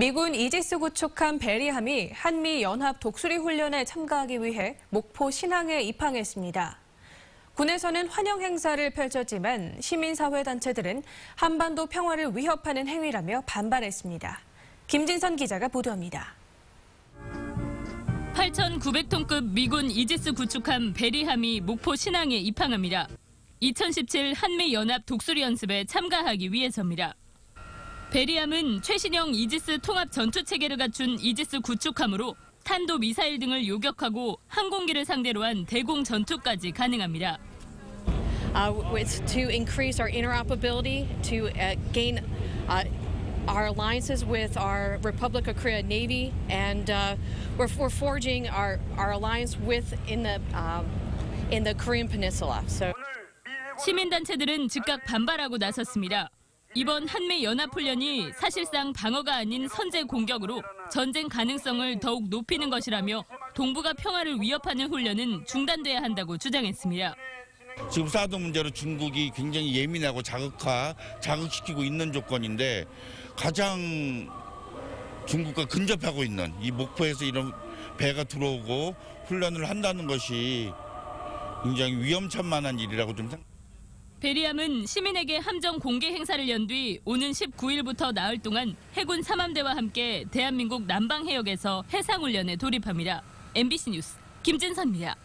미군 이지스 구축함 베리함이 한미 연합 독수리 훈련에 참가하기 위해 목포 신항에 입항했습니다. 군에서는 환영 행사를 펼쳤지만 시민사회 단체들은 한반도 평화를 위협하는 행위라며 반발했습니다. 김진선 기자가 보도합니다. 8,900톤급 미군 이지스 구축함 베리함이 목포 신항에 입항합니다. 2017 한미 연합 독수리 연습에 참가하기 위해서입니다. 베리함은 최신형 이지스 통합 전투 체계를 갖춘 이지스 구축함으로 탄도 미사일 등을 요격하고 항공기를 상대로 한 대공 전투까지 가능합니다. uh, with, to increase our interoperability, to uh, gain uh, our alliances with our Republic of Korea Navy, and uh, we're, we're forging our, our alliance with in the um, in the Korean Peninsula. So. 시민단체들은 즉각 반발하고 나섰습니다. 이번 한미 연합훈련이 사실상 방어가 아닌 선제 공격으로 전쟁 가능성을 더욱 높이는 것이라며 동북아 평화를 위협하는 훈련은 중단돼야 한다고 주장했습니다. 지금 사드 문제로 중국이 굉장히 예민하고 자극화, 자극시키고 있는 조건인데 가장 중국과 근접하고 있는 이 목포에서 이런 배가 들어오고 훈련을 한다는 것이 굉장히 위험천만한 일이라고 좀 생각합니다. 베리함은 시민에게 함정 공개 행사를 연 뒤 오는 19일부터 나흘 동안 해군 삼함대와 함께 대한민국 남방 해역에서 해상 훈련에 돌입합니다. MBC 뉴스 김진선입니다.